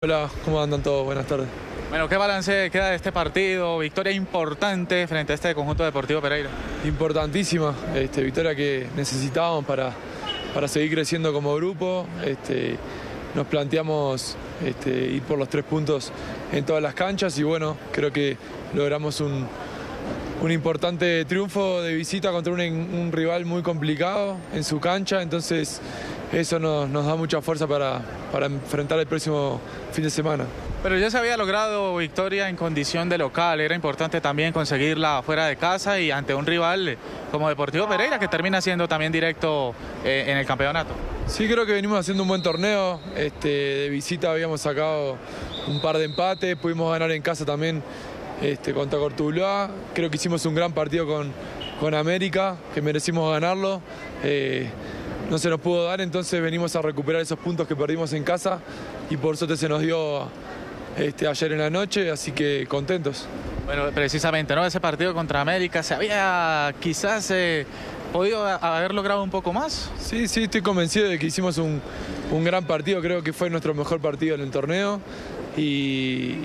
Hola, ¿cómo andan todos? Buenas tardes. Bueno, ¿qué balance queda de este partido? Victoria importante frente a este conjunto deportivo Pereira. Importantísima, este, victoria que necesitábamos para, para seguir creciendo como grupo. Este, nos planteamos este, ir por los tres puntos en todas las canchas y bueno, creo que logramos un, un importante triunfo de visita contra un, un, rival muy complicado en su cancha, entonces eso nos, nos da mucha fuerza para, para enfrentar el próximo fin de semana. Pero ya se había logrado victoria en condición de local, era importante también conseguirla fuera de casa y ante un rival como Deportivo Pereira que termina siendo también directo eh, en el campeonato. Sí, creo que venimos haciendo un buen torneo, este, de visita habíamos sacado un par de empates, pudimos ganar en casa también este, contra Cortuluá. Creo que hicimos un gran partido con, con América, que merecimos ganarlo. Eh, no se nos pudo dar, entonces venimos a recuperar esos puntos que perdimos en casa y por suerte se nos dio este, ayer en la noche, así que contentos. Bueno, precisamente, ¿no? Ese partido contra América, ¿se había quizás eh, podido haber logrado un poco más? Sí, sí, estoy convencido de que hicimos un, un gran partido, creo que fue nuestro mejor partido en el torneo y,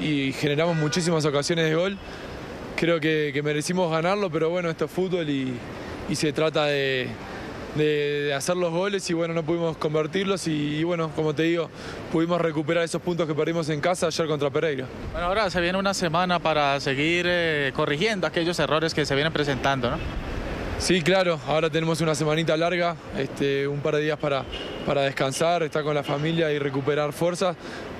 y generamos muchísimas ocasiones de gol. Creo que, que, merecimos ganarlo, pero bueno, esto es fútbol y, y se trata de, de, de, hacer los goles y bueno, no pudimos convertirlos y, y, bueno, como te digo, pudimos recuperar esos puntos que perdimos en casa ayer contra Pereira. Bueno, ahora se viene una semana para seguir eh, corrigiendo aquellos errores que se vienen presentando, ¿no? Sí, claro, ahora tenemos una semanita larga, este, un par de días para, para descansar, estar con la familia y recuperar fuerzas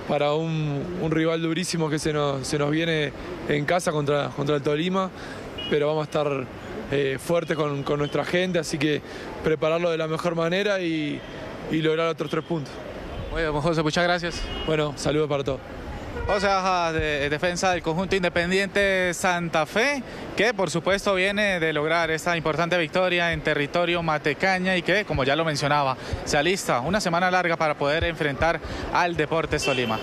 para un, un rival durísimo que se nos, se nos viene en casa contra, contra el Tolima, pero vamos a estar eh, fuertes con, con, nuestra gente, así que prepararlo de la mejor manera y, y lograr otros tres puntos. Bueno, José, muchas gracias. Bueno, saludos para todos. José Baja, de defensa del conjunto independiente Santa Fe, que por supuesto viene de lograr esta importante victoria en territorio matecaña y que, como ya lo mencionaba, se alista una semana larga para poder enfrentar al Deportes Tolima.